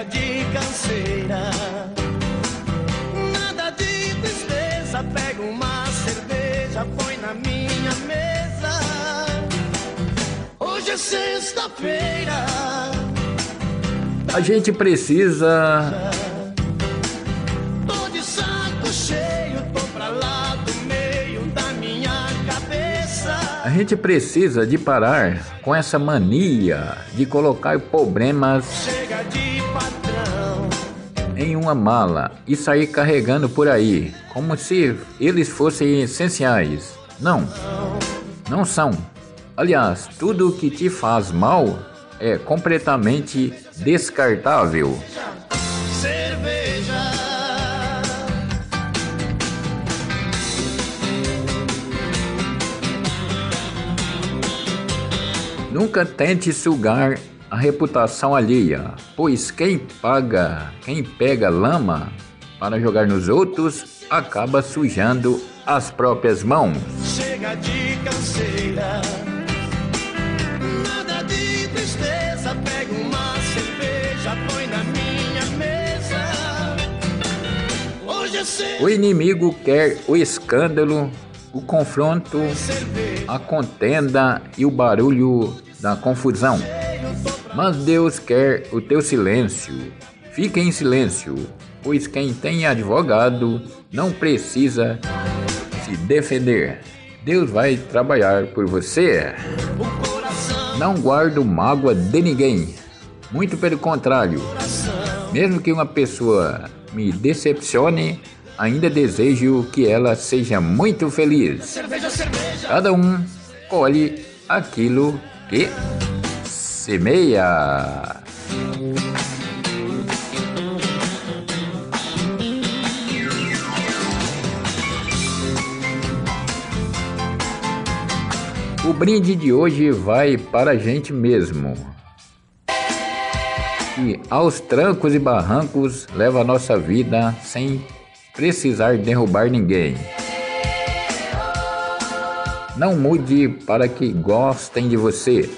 Chega de canseira, nada de tristeza. Pega uma cerveja, põe na minha mesa. Hoje é sexta-feira. A gente precisa Tô de saco cheio, tô pra lá do meio da minha cabeça. A gente precisa de parar com essa mania de colocar problemas Chega de. Em uma mala e sair carregando por aí, como se eles fossem essenciais. Não, não são. Aliás, tudo que te faz mal é completamente descartável. Cerveja. Nunca tente sugar a reputação alheia, pois quem paga, quem pega lama para jogar nos outros, acaba sujando as próprias mãos. Chega de canseira. Nada de tristeza. Pega uma cerveja, põe na minha mesa. Hoje é ser O inimigo quer o escândalo, o confronto, a contenda e o barulho da confusão. Mas Deus quer o teu silêncio. Fique em silêncio, pois quem tem advogado não precisa se defender. Deus vai trabalhar por você. Não guardo mágoa de ninguém. Muito pelo contrário. Mesmo que uma pessoa me decepcione, ainda desejo que ela seja muito feliz. Cada um colhe aquilo que semeia. O brinde de hoje vai para a gente mesmo. E aos trancos e barrancos leva a nossa vida sem precisar derrubar ninguém. Não mude para que gostem de você.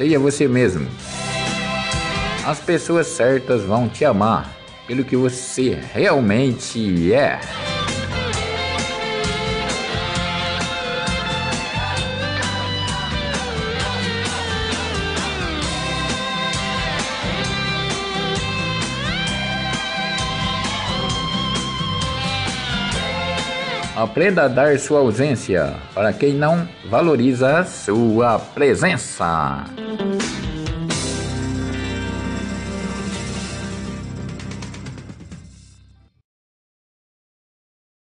Seja você mesmo. As pessoas certas vão te amar pelo que você realmente é. Aprenda a dar sua ausência para quem não valoriza sua presença.